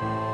Bye.